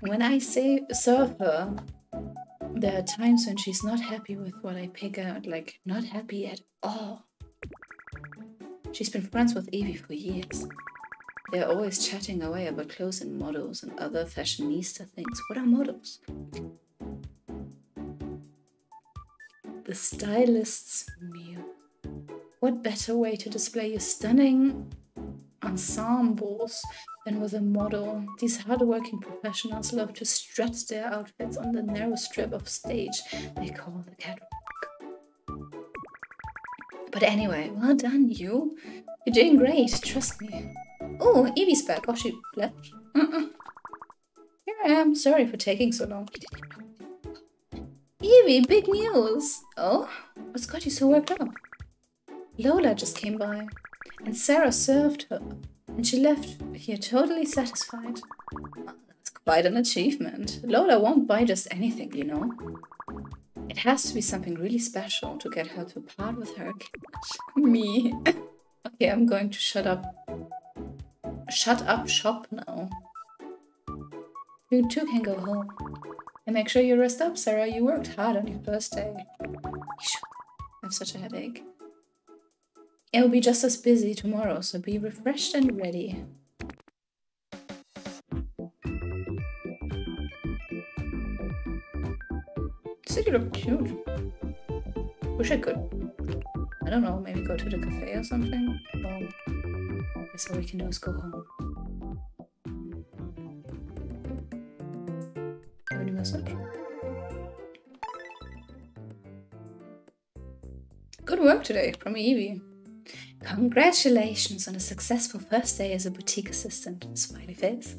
A: When I say serve her, there are times when she's not happy with what I pick out, like not happy at all. She's been friends with Evie for years. They're always chatting away about clothes and models and other fashionista things. What are models? The stylist's meal. What better way to display your stunning ensembles than with a model? These hardworking professionals love to strut their outfits on the narrow strip of stage they call the catwalk. But anyway, well done, you. You're doing great, trust me. Oh, Evie's back. Oh, she left. Here I am. Sorry for taking so long. Evie, big news! Oh, what's got you so worked up? Lola just came by, and Sarah served her, and she left here totally satisfied. that's quite an achievement. Lola won't buy just anything, you know. It has to be something really special to get her to part with her <laughs> Me. <laughs> okay, I'm going to shut up. Shut up shop now. You two can go home. And make sure you rest up, Sarah. You worked hard on your first day. I have such a headache. It'll be just as busy tomorrow, so be refreshed and ready. City look cute. Wish I could. I don't know, maybe go to the cafe or something. Well, I guess all we can do is go home. Message? Good work today from Evie. Congratulations on a successful first day as a boutique assistant. Smiley face.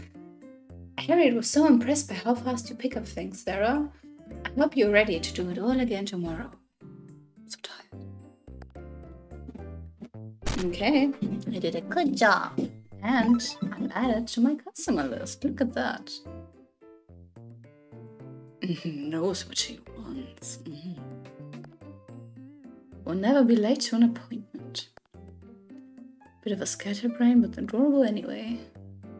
A: Harriet was so impressed by how fast you pick up things, Sarah. I hope you're ready to do it all again tomorrow. So tired. Okay, I did a good job. And I'm added to my customer list. Look at that. Knows what she wants. Mm. Will never be late to an appointment. Bit of a scatterbrain, but adorable anyway.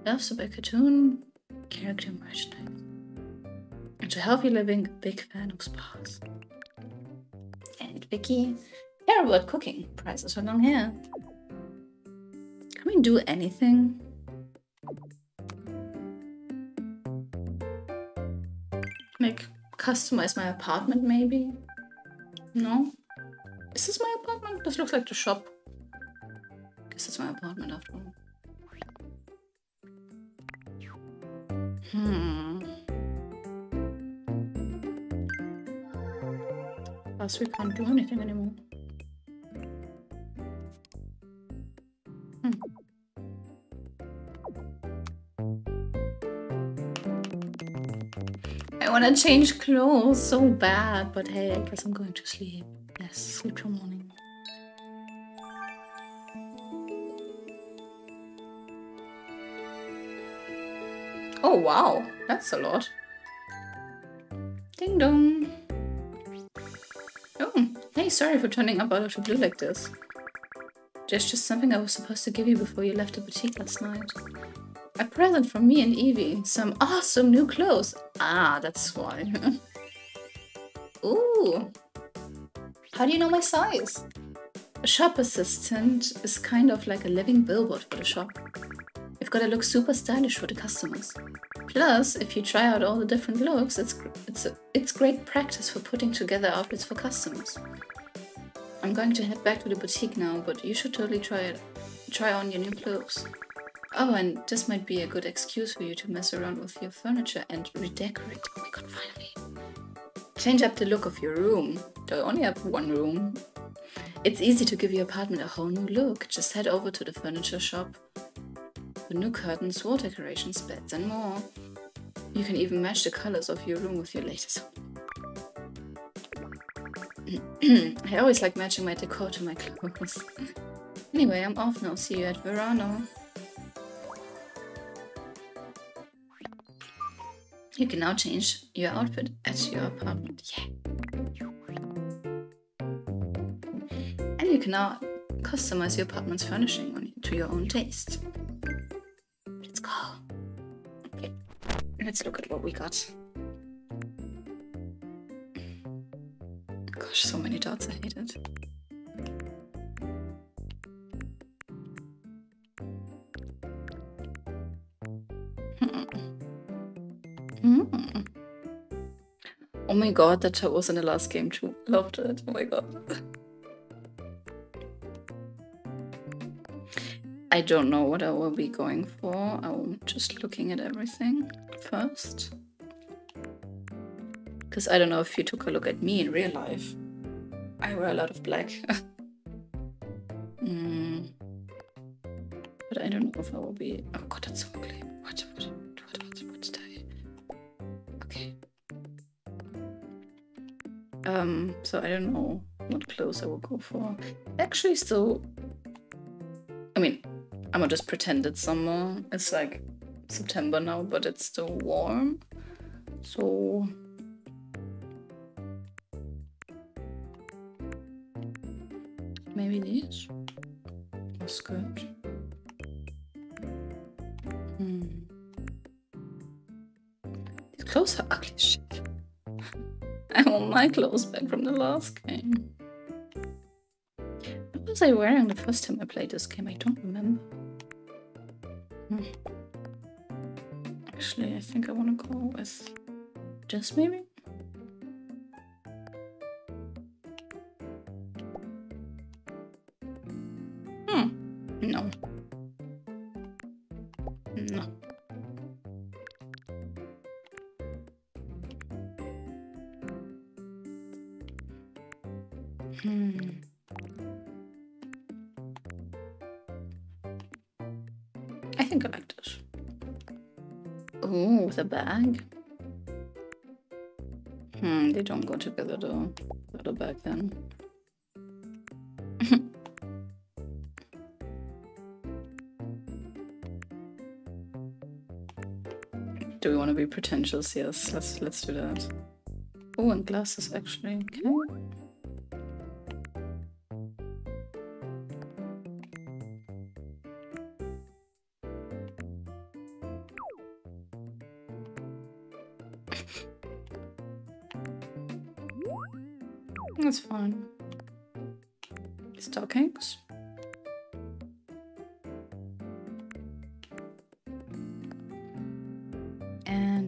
A: Loves a big cartoon, character merchandise. Into healthy living, big fan of spas. And Vicky, terrible at cooking. Prices for long hair. Can we do anything? Like customize my apartment maybe? No? Is this my apartment? This looks like the shop. Guess it's my apartment after all. Hmm. Plus we can't do anything anymore. I want to change clothes so bad, but hey, I guess I'm going to sleep. Yes, sleep till morning. Oh wow, that's a lot. Ding dong. Oh, hey, sorry for turning up out of the blue like this. There's just something I was supposed to give you before you left the boutique last night. A present from me and Evie. Some awesome new clothes. Ah, that's why. <laughs> Ooh. How do you know my size? A shop assistant is kind of like a living billboard for the shop. You've got to look super stylish for the customers. Plus, if you try out all the different looks, it's it's it's great practice for putting together outfits for customers. I'm going to head back to the boutique now, but you should totally try it. Try on your new clothes. Oh, and this might be a good excuse for you to mess around with your furniture and redecorate. Oh my god, finally. Change up the look of your room. Do I only have one room? It's easy to give your apartment a whole new look. Just head over to the furniture shop. The new curtains, wall decorations, beds, and more. You can even match the colors of your room with your latest <clears throat> I always like matching my decor to my <laughs> clothes. anyway, I'm off now. See you at Verano. You can now change your outfit at your apartment. Yeah. And you can now customize your apartment's furnishing to your own taste. Let's go. Okay. Let's look at what we got. Gosh, so many dots. I hate it. Oh my god, that was in the last game too. Loved it. Oh my god. I don't know what I will be going for. I'm just looking at everything first. Because I don't know if you took a look at me in real life. I wear a lot of black. <laughs> mm. But I don't know if I will be... Oh god, that's so ugly. What, what, Um, so I don't know what clothes I will go for. Actually, still... I mean, I'm gonna just pretend it's summer. It's like September now, but it's still warm. So maybe these. A skirt. Hmm. These clothes are ugly shit. Want my clothes back from the last game. What was I wearing the first time I played this game? I don't remember. Hmm. Actually, I think I want to go with this maybe? Bag. Hmm, they don't go together though. A bag then. <laughs> do we want to be pretentious? Yes, let's let's do that. Oh, and glasses actually. Okay.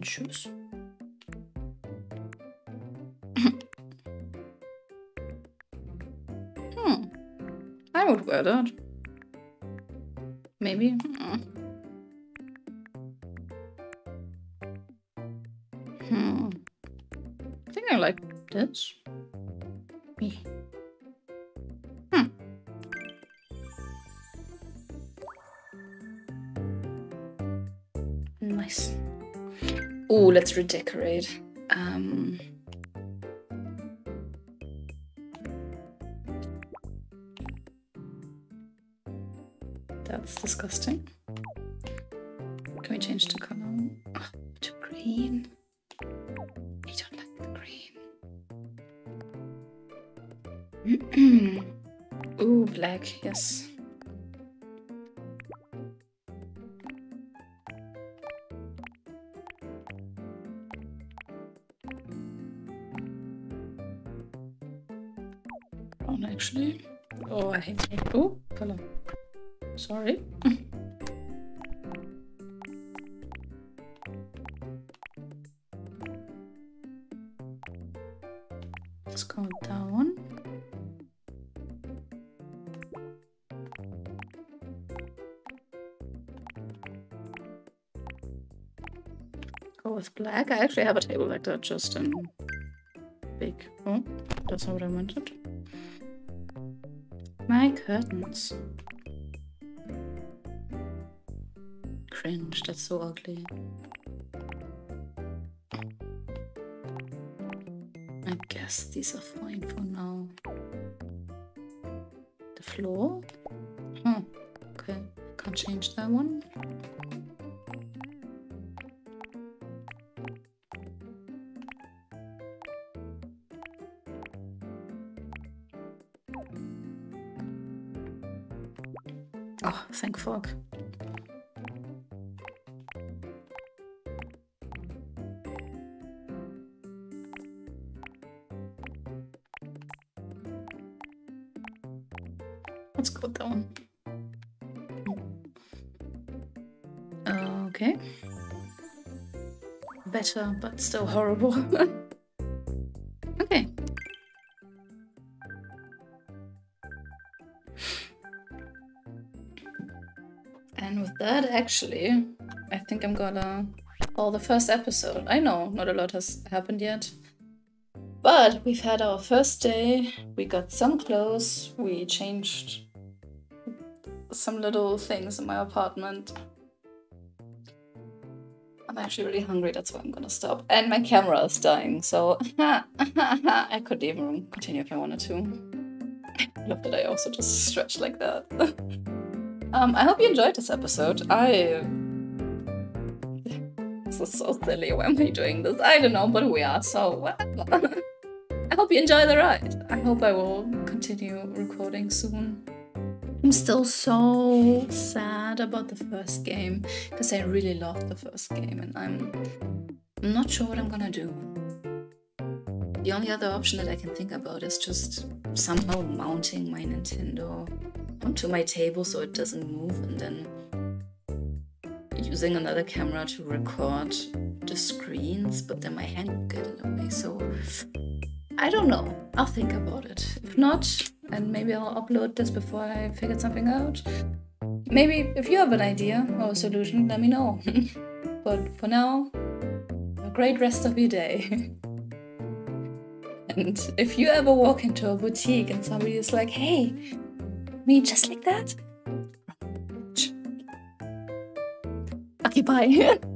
A: Shoes. hmm. I would wear that. Maybe. Hmm. Hmm. I think I like this. Let's redecorate. Um. Black. I actually have a table like that, just in big. Oh, that's not what I wanted. My curtains. Cringe, that's so ugly. I guess these are fine for now. The floor? Hmm, okay. Can't change that one. Oh, thank fuck. Let's go down. Uh, okay. Better, but still horrible. <laughs> actually, I think I'm gonna call the first episode. I know not a lot has happened yet. But we've had our first day, we got some clothes, we changed some little things in my apartment. I'm actually really hungry, that's why I'm gonna stop. And my camera is dying, so <laughs> I could even continue if I wanted to. <laughs> I love that I also just stretch like that. <laughs> um, I hope you enjoyed this episode. I this is so silly. Why am I doing this? I don't know, but we are, so. <laughs> I hope you enjoy the ride. I hope I will continue recording soon. I'm still so sad about the first game because I really loved the first game and I'm, I'm not sure what I'm gonna do. The only other option that I can think about is just somehow mounting my Nintendo onto my table so it doesn't move and then using another camera to record the screens, but then my hand will get in the way. So I don't know. I'll think about it. If not, and maybe I'll upload this before I figured something out. Maybe if you have an idea or a solution, let me know. <laughs> but for now, a great rest of your day. <laughs> and if you ever walk into a boutique and somebody is like, hey, me just like that? Okay, bye. <laughs>